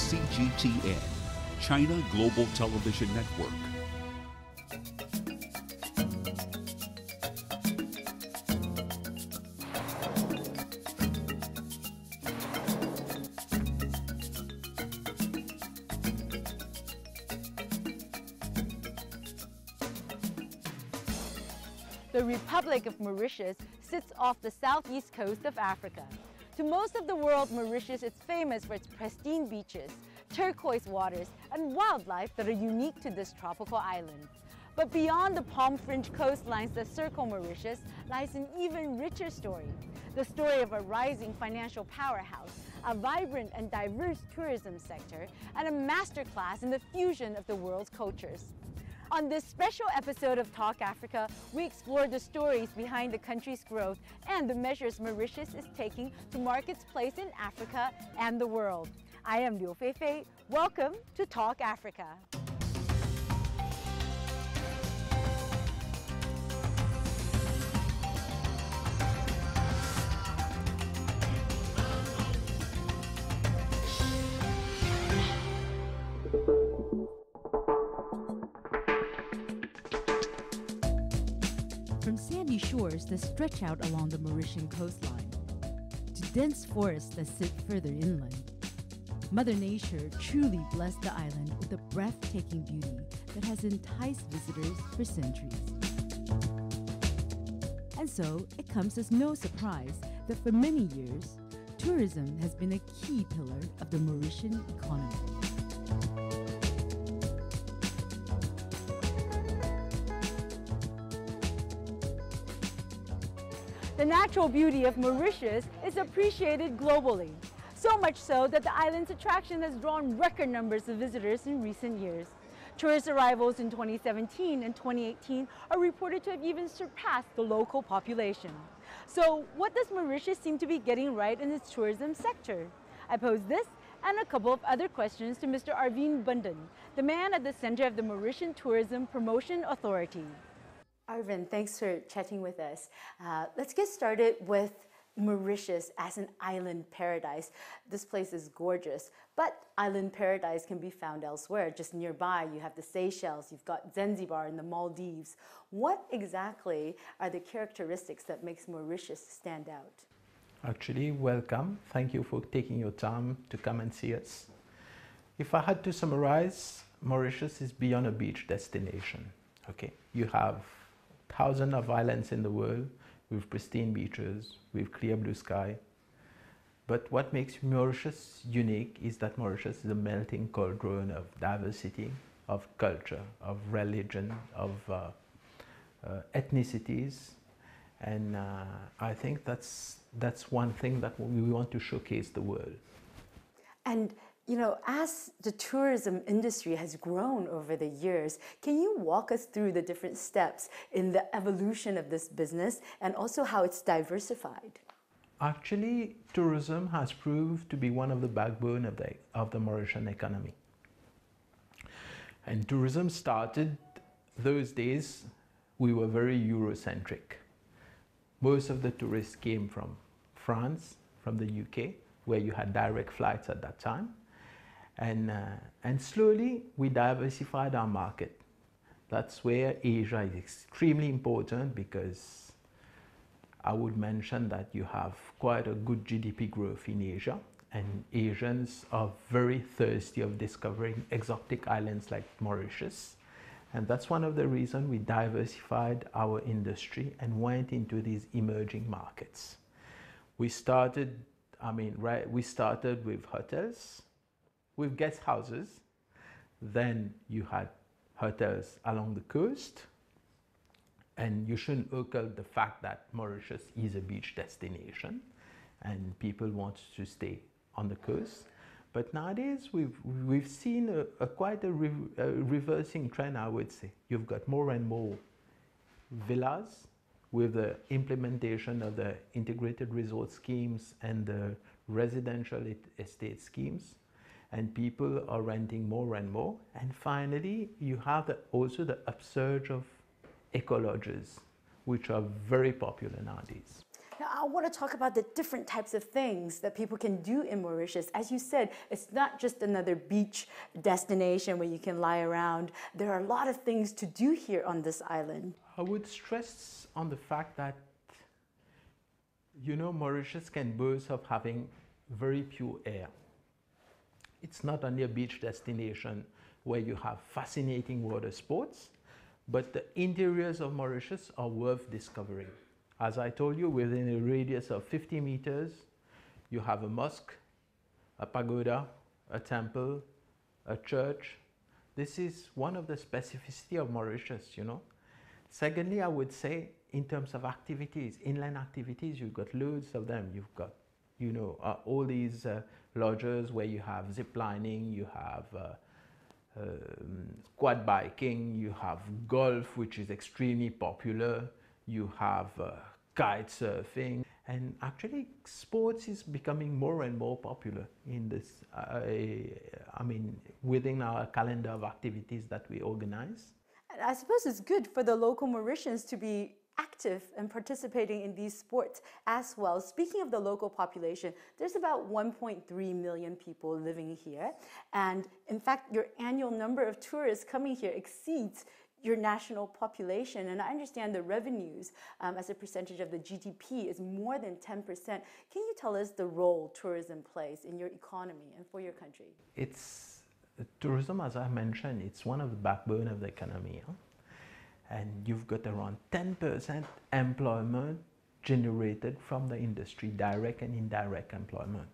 CGTN, China Global Television Network. The Republic of Mauritius sits off the southeast coast of Africa. To most of the world, Mauritius is famous for its pristine beaches, turquoise waters, and wildlife that are unique to this tropical island. But beyond the palm fringed coastlines that circle Mauritius lies an even richer story. The story of a rising financial powerhouse, a vibrant and diverse tourism sector, and a masterclass in the fusion of the world's cultures. On this special episode of Talk Africa, we explore the stories behind the country's growth and the measures Mauritius is taking to mark its place in Africa and the world. I am Liu Feifei. Welcome to Talk Africa. That stretch out along the Mauritian coastline to dense forests that sit further inland, Mother Nature truly blessed the island with a breathtaking beauty that has enticed visitors for centuries. And so, it comes as no surprise that for many years, tourism has been a key pillar of the Mauritian economy. The natural beauty of Mauritius is appreciated globally. So much so that the island's attraction has drawn record numbers of visitors in recent years. Tourist arrivals in 2017 and 2018 are reported to have even surpassed the local population. So, what does Mauritius seem to be getting right in its tourism sector? I pose this and a couple of other questions to Mr. Arvind Bundhun, the man at the center of the Mauritian Tourism Promotion Authority. Arvind, thanks for chatting with us. Uh, let's get started with Mauritius as an island paradise. This place is gorgeous, but island paradise can be found elsewhere. Just nearby, you have the Seychelles, you've got Zanzibar and the Maldives. What exactly are the characteristics that makes Mauritius stand out? Actually, welcome. Thank you for taking your time to come and see us. If I had to summarize, Mauritius is beyond a beach destination. Okay, you have thousands of islands in the world with pristine beaches, with clear blue sky. But what makes Mauritius unique is that Mauritius is a melting cauldron of diversity, of culture, of religion, of uh, uh, ethnicities. And uh, I think that's, that's one thing that we want to showcase the world. And you know, as the tourism industry has grown over the years, can you walk us through the different steps in the evolution of this business and also how it's diversified? Actually, tourism has proved to be one of the backbone of the, of the Mauritian economy. And tourism started those days, we were very Eurocentric. Most of the tourists came from France, from the UK, where you had direct flights at that time. And, uh, and slowly we diversified our market. That's where Asia is extremely important because I would mention that you have quite a good GDP growth in Asia and Asians are very thirsty of discovering exotic islands like Mauritius. And that's one of the reasons we diversified our industry and went into these emerging markets. We started, I mean, right, we started with hotels, with guest houses. Then you had hotels along the coast. And you shouldn't occult the fact that Mauritius is a beach destination and people want to stay on the coast. But nowadays, we've, we've seen a, a quite a, re, a, reversing trend, I would say. You've got more and more villas with the implementation of the integrated resort schemes and the residential estate schemes. And people are renting more and more. And finally, you have the, also the upsurge of eco lodges, which are very popular nowadays. Now, I want to talk about the different types of things that people can do in Mauritius. As you said, it's not just another beach destination where you can lie around. There are a lot of things to do here on this island. I would stress on the fact that, you know, Mauritius can boast of having very pure air. It's not only a beach destination where you have fascinating water sports, but the interiors of Mauritius are worth discovering. As I told you, within a radius of 50 meters, you have a mosque, a pagoda, a temple, a church. This is one of the specificity of Mauritius, you know. Secondly, I would say in terms of activities, inland activities, you've got loads of them. You've got, you know, uh, all these uh, lodges where you have zip lining, you have uh, um, quad biking, you have golf, which is extremely popular, you have uh, kite surfing, and actually sports is becoming more and more popular in this, uh, I mean, within our calendar of activities that we organize. I suppose it's good for the local Mauritians to be active and participating in these sports as well. Speaking of the local population, there's about 1.3 million people living here. And in fact, your annual number of tourists coming here exceeds your national population. And I understand the revenues um, as a percentage of the GDP is more than 10%. Can you tell us the role tourism plays in your economy and for your country? It's tourism, as I mentioned, it's one of the backbone of the economy. Huh? And you've got around 10% employment generated from the industry, direct and indirect employment.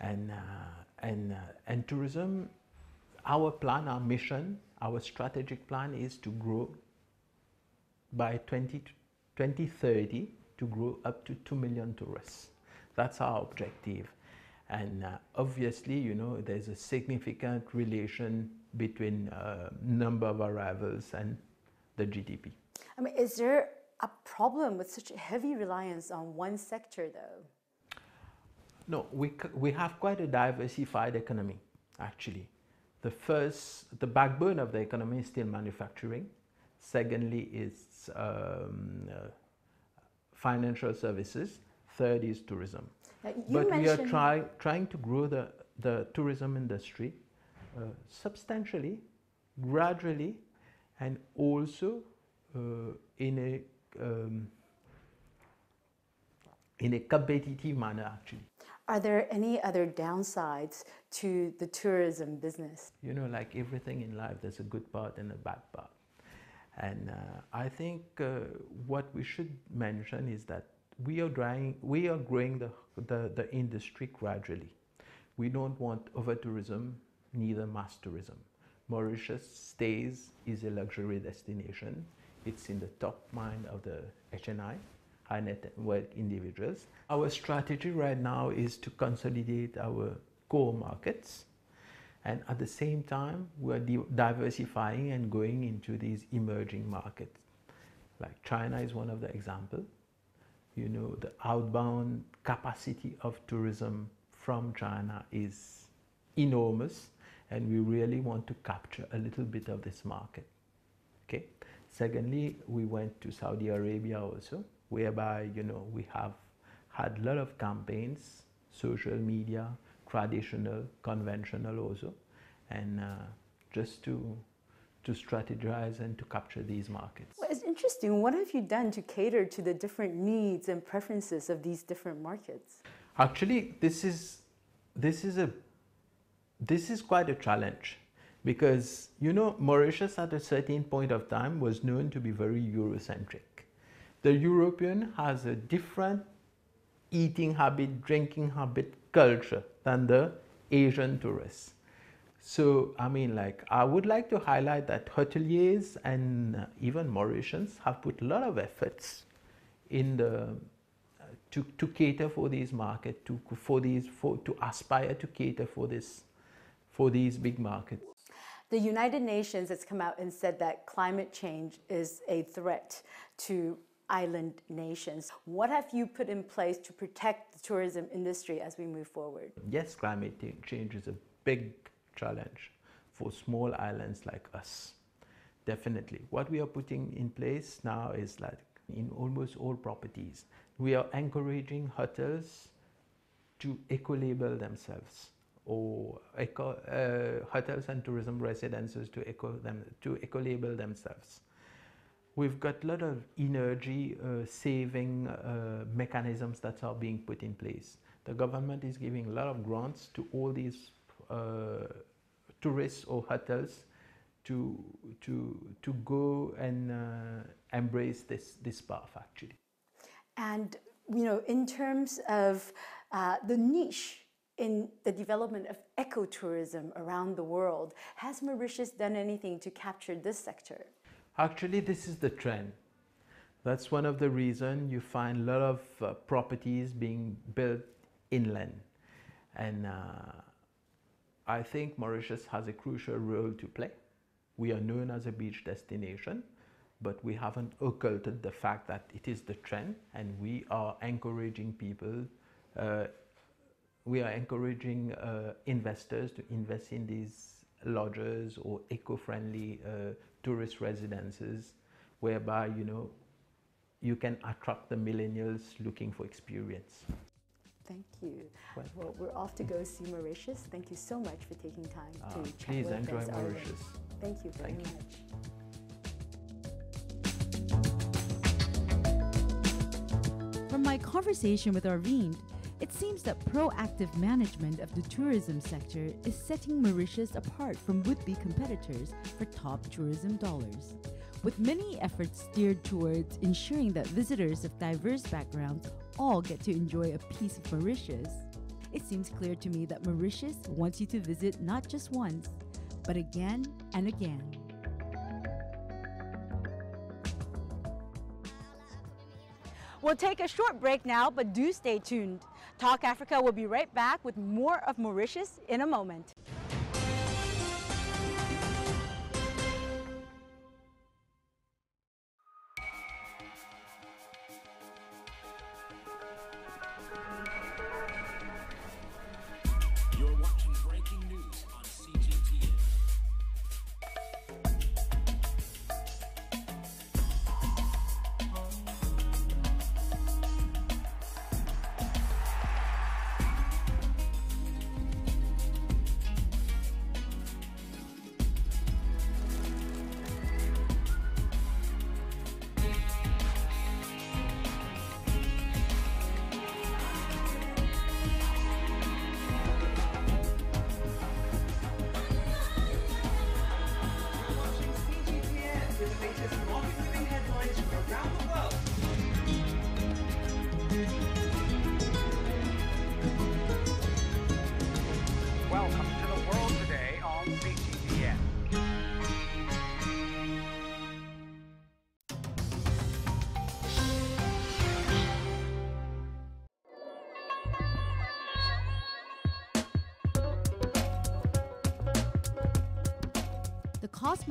And, uh, and, uh, and tourism, our plan, our mission, our strategic plan is to grow by 20, 2030 to grow up to 2 million tourists. That's our objective. And uh, obviously, you know, there's a significant relation between uh, number of arrivals and the GDP. I mean, is there a problem with such a heavy reliance on one sector, though? No, we, we have quite a diversified economy, actually. The first, the backbone of the economy is still manufacturing. Secondly, is um, uh, financial services. Third is tourism. but we are try, trying to grow the, the tourism industry uh, substantially, gradually, and also uh, in a um, in a competitive manner actually. Are there any other downsides to the tourism business? You know, like everything in life, there's a good part and a bad part. And uh, I think uh, what we should mention is that we are growing, we are growing the, the, the industry gradually. We don't want over tourism, neither mass tourism. Mauritius stays is a luxury destination. It's in the top mind of the HNI, high net worth individuals. Our strategy right now is to consolidate our core markets. And at the same time, we're diversifying and going into these emerging markets. Like China is one of the examples. You know, the outbound capacity of tourism from China is enormous and we really want to capture a little bit of this market. Okay. Secondly, we went to Saudi Arabia also, whereby you know we have had a lot of campaigns, social media, traditional, conventional also, and uh, just to to strategize and to capture these markets. Well, it's interesting. What have you done to cater to the different needs and preferences of these different markets? Actually, this is this is a this is quite a challenge because you know Mauritius at a certain point of time was known to be very Eurocentric. The European has a different eating habit, drinking habit, culture than the Asian tourists. So, I mean, like, I would like to highlight that hoteliers and even Mauritians have put a lot of efforts in the uh, to, to cater for these market, to for these for to aspire to cater for this for these big markets. The United Nations has come out and said that climate change is a threat to island nations. What have you put in place to protect the tourism industry as we move forward? Yes, climate change is a big challenge for small islands like us. Definitely. What we are putting in place now is like in almost all properties, we are encouraging hotels to eco-label themselves or eco, uh, hotels and tourism residences to eco them to eco-label themselves. We've got a lot of energy uh, saving uh, mechanisms that are being put in place. The government is giving a lot of grants to all these uh, tourists or hotels to to to go and uh, embrace this this path actually. And you know, in terms of uh, the niche in the development of ecotourism around the world, has Mauritius done anything to capture this sector? Actually, this is the trend. That's one of the reasons you find a lot of uh, properties being built inland. And uh, I think Mauritius has a crucial role to play. We are known as a beach destination, but we haven't occulted the fact that it is the trend and we are encouraging people, uh, we are encouraging uh, investors to invest in these lodges or eco-friendly uh, tourist residences whereby, you know, you can attract the millennials looking for experience. Thank you. Well, we're off to go see Mauritius. Thank you so much for taking time to Uh, chat please with enjoy us, Arvind. Mauritius. Thank you very Thank you. much. From my conversation with Arvind, it seems that proactive management of the tourism sector is setting Mauritius apart from would be competitors for top tourism dollars. With many efforts steered towards ensuring that visitors of diverse backgrounds all get to enjoy a piece of Mauritius, it seems clear to me that Mauritius wants you to visit not just once, but again and again. We'll take a short break now, but do stay tuned. Talk Africa will be right back with more of Mauritius in a moment.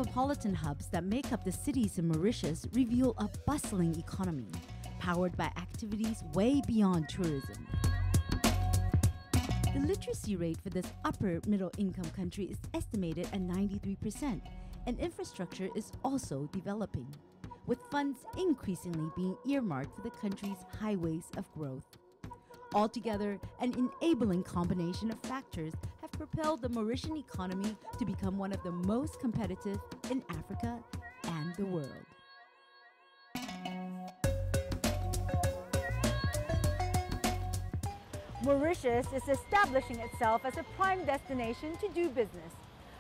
Cosmopolitan hubs that make up the cities in Mauritius reveal a bustling economy, powered by activities way beyond tourism. The literacy rate for this upper middle income country is estimated at 93%, and infrastructure is also developing, with funds increasingly being earmarked for the country's highways of growth. Altogether, an enabling combination of factors propelled the Mauritian economy to become one of the most competitive in Africa and the world. Mauritius is establishing itself as a prime destination to do business.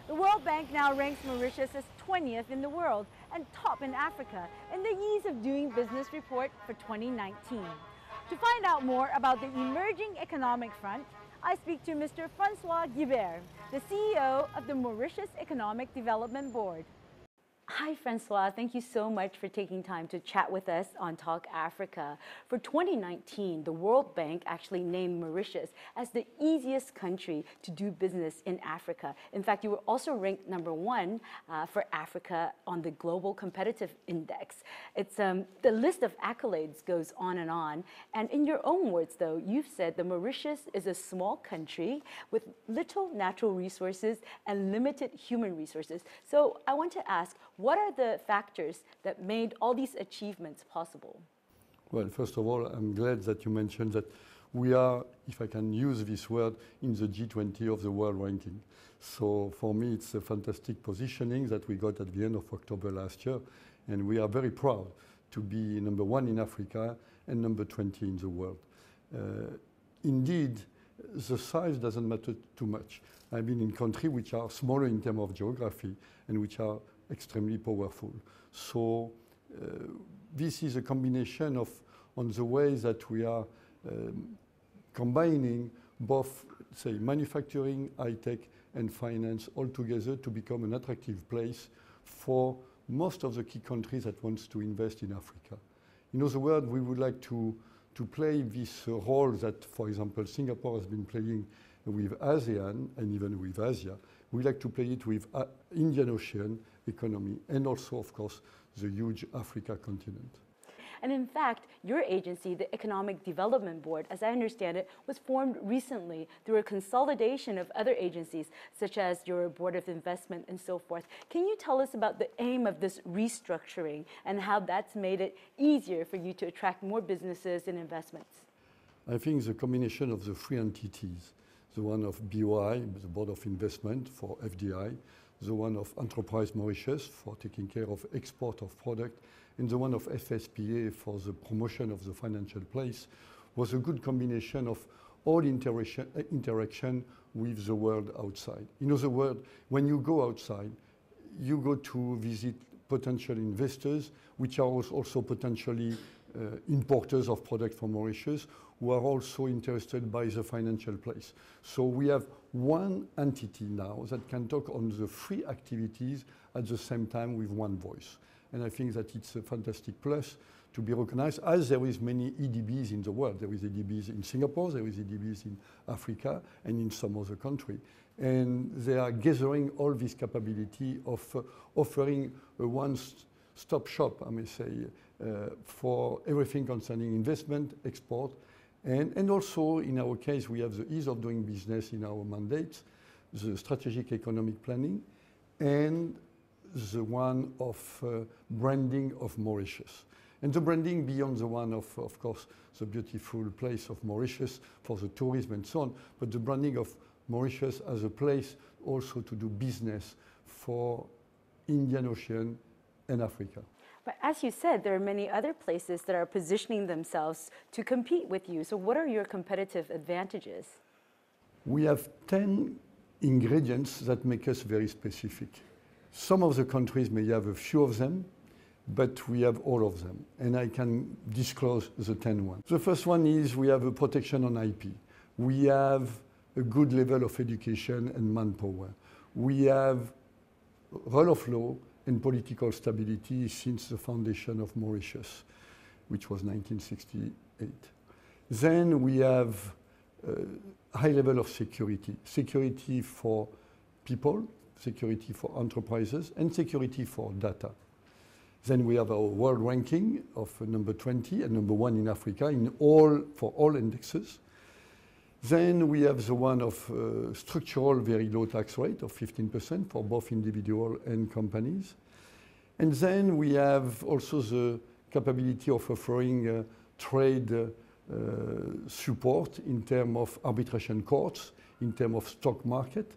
The World Bank now ranks Mauritius as 20th in the world and top in Africa in the Ease of Doing Business report for 2019. To find out more about the emerging economic front, I speak to Mr. Francois Guibert, the CEO of the Mauritius Economic Development Board. Hi, Francois. Thank you so much for taking time to chat with us on Talk Africa. For 2019, the World Bank actually named Mauritius as the easiest country to do business in Africa. In fact, you were also ranked number one uh, for Africa on the Global Competitive Index. It's um, the list of accolades goes on and on. And in your own words, though, you've said the Mauritius is a small country with little natural resources and limited human resources. So I want to ask, what are the factors that made all these achievements possible? Well, first of all, I'm glad that you mentioned that we are, if I can use this word, in the G20 of the world ranking. So for me, it's a fantastic positioning that we got at the end of October last year. And we are very proud to be number one in Africa and number 20 in the world. Uh, indeed, the size doesn't matter too much. I've been in countries which are smaller in terms of geography and which are extremely powerful. So uh, this is a combination of on the way that we are um, combining both, say, manufacturing, high tech, and finance all together to become an attractive place for most of the key countries that wants to invest in Africa. In other words, we would like to, to play this uh, role that, for example, Singapore has been playing with ASEAN and even with Asia. We like to play it with uh, Indian Ocean economy and also, of course, the huge Africa continent. And in fact, your agency, the Economic Development Board, as I understand it, was formed recently through a consolidation of other agencies, such as your Board of Investment and so forth. Can you tell us about the aim of this restructuring and how that's made it easier for you to attract more businesses and investments? I think the combination of the three entities, the one of BOI, the Board of Investment for FDI, the one of Enterprise Mauritius for taking care of export of product, and the one of FSPA for the promotion of the financial place was a good combination of all interaction, uh, interaction with the world outside. In other words, when you go outside, you go to visit potential investors, which are also potentially uh, importers of product from Mauritius, who are also interested by the financial place. So we have one entity now that can talk on the three activities at the same time with one voice. And I think that it's a fantastic plus to be recognized as there is many EDBs in the world. There is EDBs in Singapore, there is EDBs in Africa and in some other country. And they are gathering all this capability of uh, offering a one-stop shop, I may say, uh, for everything concerning investment, export, and, and also in our case, we have the ease of doing business in our mandates, the strategic economic planning, and the one of uh, branding of Mauritius. And the branding beyond the one of, of course, the beautiful place of Mauritius for the tourism and so on, but the branding of Mauritius as a place also to do business for Indian Ocean and Africa. But as you said, there are many other places that are positioning themselves to compete with you. So, what are your competitive advantages? We have 10 ingredients that make us very specific. Some of the countries may have a few of them, but we have all of them. And I can disclose the 10 ones. The first one is we have a protection on IP. We have a good level of education and manpower. We have rule of law and political stability since the foundation of Mauritius, which was 1968. Then we have a high level of security, security for people, security for enterprises, and security for data. Then we have our world ranking of number 20 and number one in Africa in all, for all indexes. Then we have the one of uh, structural very low tax rate of 15% for both individual and companies. And then we have also the capability of offering uh, trade uh, support in terms of arbitration courts, in terms of stock market,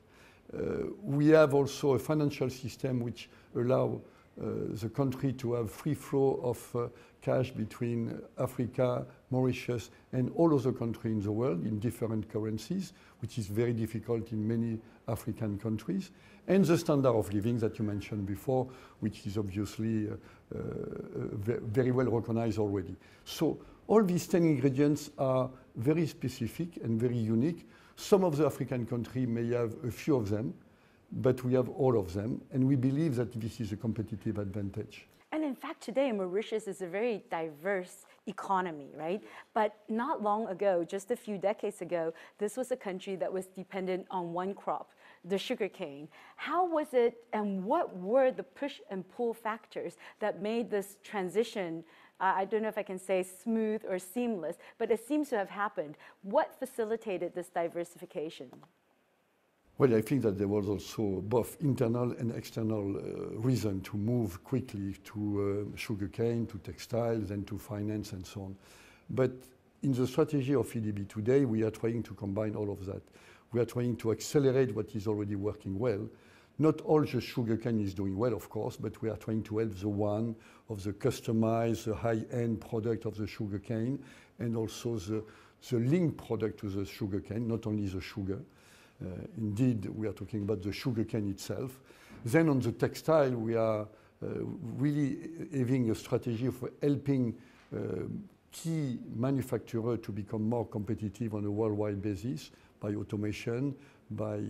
uh, we have also a financial system which allow uh, the country to have free flow of uh, cash between Africa, Mauritius, and all other countries in the world in different currencies, which is very difficult in many African countries. And the standard of living that you mentioned before, which is obviously uh, uh, very well recognized already. So all these 10 ingredients are very specific and very unique some of the African countries may have a few of them, but we have all of them, and we believe that this is a competitive advantage. And in fact, today Mauritius is a very diverse economy, right? But not long ago, just a few decades ago, this was a country that was dependent on one crop, the sugarcane. How was it, and what were the push and pull factors that made this transition I don't know if I can say smooth or seamless, but it seems to have happened. What facilitated this diversification? Well, I think that there was also both internal and external uh, reason to move quickly to uh, sugarcane, to textiles, and to finance and so on. But in the strategy of EDB today, we are trying to combine all of that. We are trying to accelerate what is already working well. Not all the sugarcane is doing well, of course, but we are trying to help the one of the customized, the high-end product of the sugarcane, and also the, the link product to the sugarcane, not only the sugar. Uh, indeed, we are talking about the sugarcane itself. Then on the textile, we are uh, really having a strategy for helping uh, key manufacturers to become more competitive on a worldwide basis by automation, by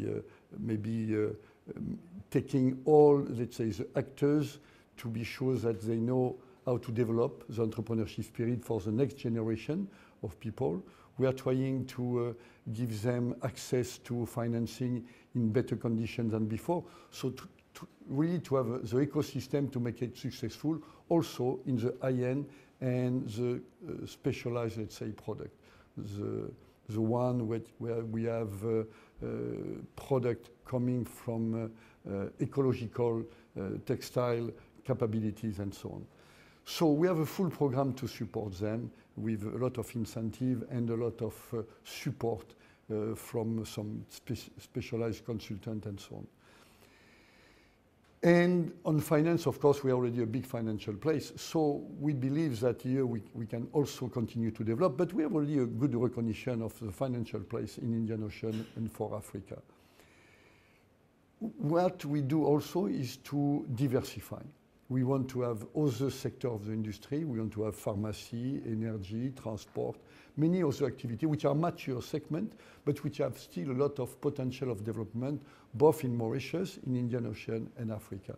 maybe um, taking all, let's say, the actors to be sure that they know how to develop the entrepreneurship spirit for the next generation of people. We are trying to uh, give them access to financing in better conditions than before. So to, to really to have uh, the ecosystem to make it successful, also in the high-end and the uh, specialized, let's say, product. The, the one which, where we have product coming from ecological textile capabilities and so on. So we have a full program to support them with a lot of incentive and a lot of uh, support uh, from some spe specialized consultant and so on. And on finance, of course, we are already a big financial place. So we believe that here we, we can also continue to develop, but we have already a good recognition of the financial place in Indian Ocean and for Africa. What we do also is to diversify. We want to have other sectors of the industry. We want to have pharmacy, energy, transport, many other activities which are mature segment, but which have still a lot of potential of development, both in Mauritius, in Indian Ocean, and Africa.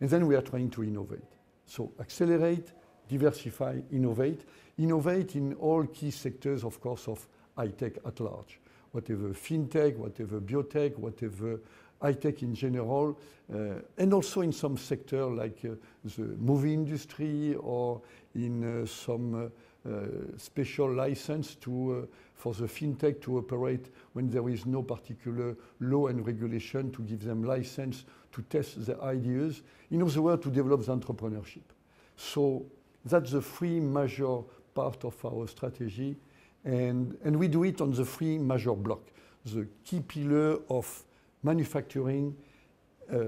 And then we are trying to innovate. So accelerate, diversify, innovate. Innovate in all key sectors, of course, of high tech at large. Whatever fintech, whatever biotech, whatever high tech in general, uh, and also in some sector like uh, the movie industry or in uh, some special license to, for the fintech to operate when there is no particular law and regulation to give them license to test their ideas. In other words, to develop the entrepreneurship. So that's the three major part of our strategy. And, and we do it on the three major block. The key pillar of manufacturing, uh,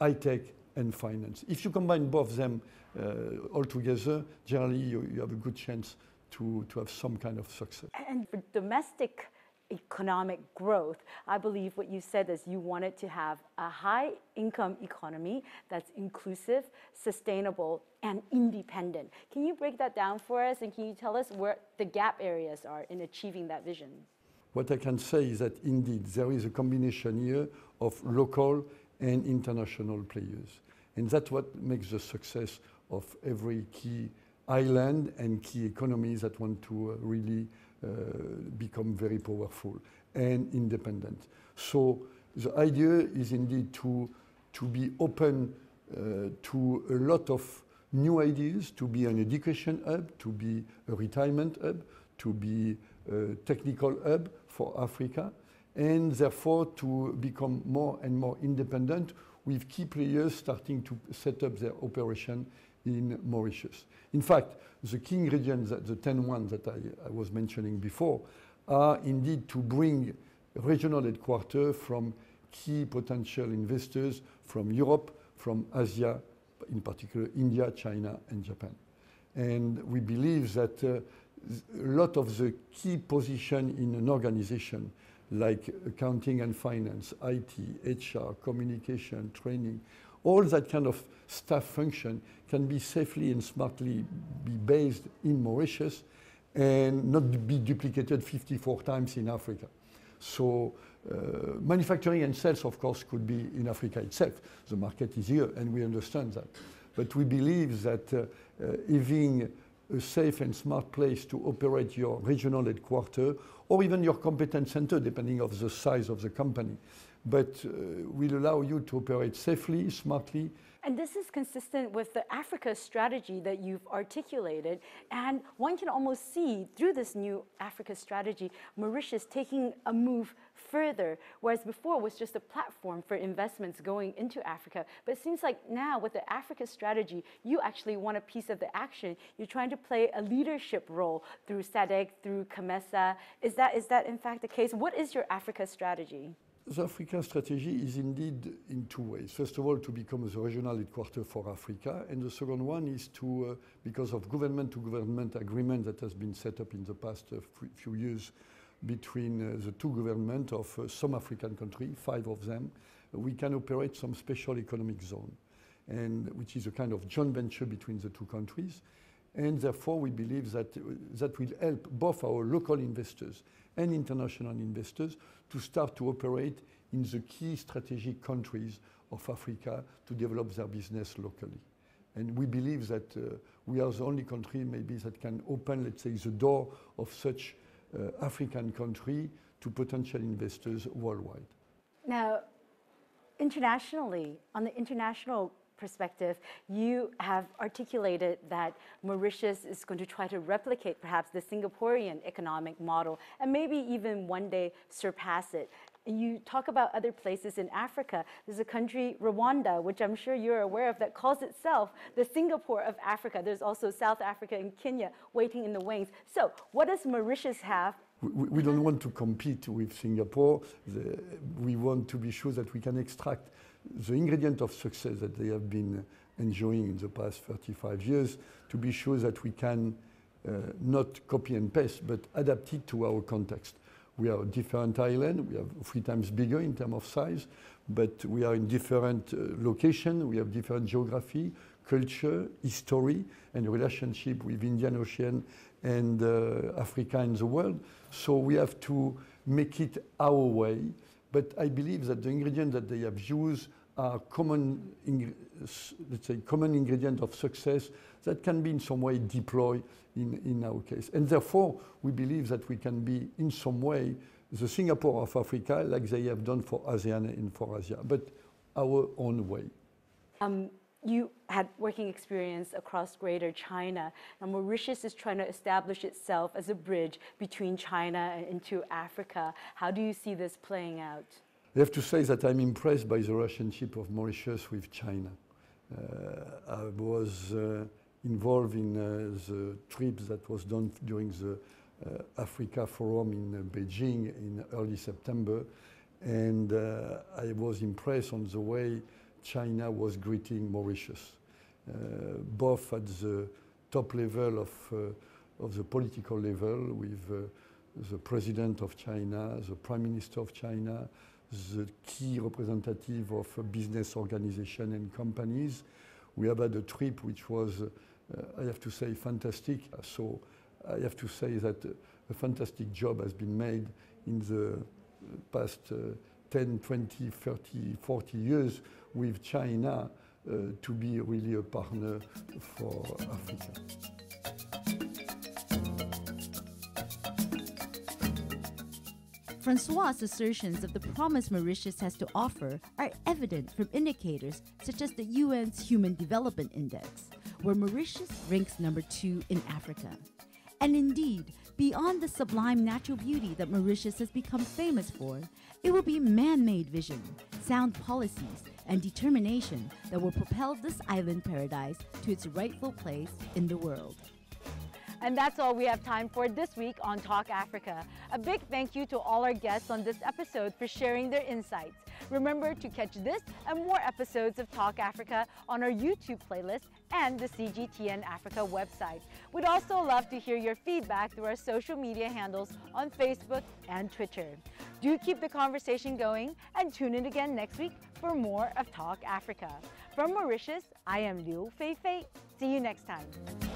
high tech, and finance. If you combine both of them uh, all together, generally you, you, have a good chance to, to have some kind of success. And for domestic economic growth, I believe what you said is you wanted to have a high income economy that's inclusive, sustainable, and independent. Can you break that down for us and can you tell us where the gap areas are in achieving that vision? What I can say is that indeed there is a combination here of local and international players. And that's what makes the success of every key island and key economies that want to uh, really uh, become very powerful and independent. So the idea is indeed to, to be open uh, to a lot of new ideas, to be an education hub, to be a retirement hub, to be technical hub for Africa, and therefore to become more and more independent with key players starting to set up their operation in Mauritius. In fact, the key ingredients, the 10 ones that I, I was mentioning before, are indeed to bring regional headquarters from key potential investors from Europe, from Asia, in particular India, China, and Japan. And we believe that uh, a lot of the key position in an organization, like accounting and finance, IT, HR, communication, training, all that kind of staff function can be safely and smartly be based in Mauritius and not be duplicated 54 times in Africa. So uh, manufacturing and sales, of course, could be in Africa itself. The market is here, and we understand that. But we believe that uh, uh, having a safe and smart place to operate your regional headquarters or even your competence center, depending on the size of the company, but uh, will allow you to operate safely, smartly, And this is consistent with the Africa strategy that you've articulated. And one can almost see through this new Africa strategy, Mauritius taking a move further, whereas before it was just a platform for investments going into Africa. But it seems like now with the Africa strategy, you actually want a piece of the action. You're trying to play a leadership role through SADC, through COMESA. Is that, is that in fact the case? What is your Africa strategy? The African strategy is indeed in two ways. First of all, to become the regional headquarters for Africa, and the second one is to, uh, because of government-to-government agreement that has been set up in the past uh, few years between uh, the two governments of uh, some African countries, five of them, we can operate some special economic zone, and which is a kind of joint venture between the two countries. And therefore, we believe that uh, that will help both our local investors and international investors to start to operate in the key strategic countries of Africa to develop their business locally. And we believe that uh, we are the only country maybe that can open, let's say, the door of such uh, African country to potential investors worldwide. Now, internationally, on the international perspective, you have articulated that Mauritius is going to try to replicate perhaps the Singaporean economic model and maybe even one day surpass it. You talk about other places in Africa. There's a country, Rwanda, which I'm sure you're aware of, that calls itself the Singapore of Africa. There's also South Africa and Kenya waiting in the wings. So, what does Mauritius have We- We, don't want to compete with Singapore. The, we want to be sure that we can extract the ingredient of success that they have been enjoying in the past 35 years to be sure that we can uh, not copy and paste, but adapt it to our context. We are a different island. We are three times bigger in terms of size, but we are in different uh, location. We have different geography, culture, history, and relationship with Indian Ocean and uh, Africa and the world. So we have to make it our way. But I believe that the ingredients that they have used are common, let's say, common ingredient of success that can be in some way deployed in, in our case. And therefore, we believe that we can be in some way the Singapore of Africa, like they have done for ASEAN and for Asia, but our own way. Um, you had working experience across Greater China. Now, Mauritius is trying to establish itself as a bridge between China and into Africa. How do you see this playing out? I have to say that I'm impressed by the relationship of Mauritius with China. Uh, I was uh, involved in uh, the trip that was done during the Africa Forum in Beijing in early September, and I was impressed on the way China was greeting Mauritius, both at the top level of, of the political level with uh, the president of China, the prime minister of China, the key representative of business organization and companies. We have had a trip which was, uh, I have to say, fantastic. So I have to say that uh, a fantastic job has been made in the past uh, 10, 20, 30, 40 years with China uh, to be really a partner for Africa. Francois' assertions of the promise Mauritius has to offer are evident from indicators such as the UN's Human Development Index, where Mauritius ranks number two in Africa. And indeed, beyond the sublime natural beauty that Mauritius has become famous for, it will be man made vision, sound policies, and determination that will propel this island paradise to its rightful place in the world. And that's all we have time for this week on Talk Africa. A big thank you to all our guests on this episode for sharing their insights. Remember to catch this and more episodes of Talk Africa on our YouTube playlist and the CGTN Africa website. We'd also love to hear your feedback through our social media handles on Facebook and Twitter. Do keep the conversation going and tune in again next week for more of Talk Africa. From Mauritius, I am Liu Feifei. See you next time.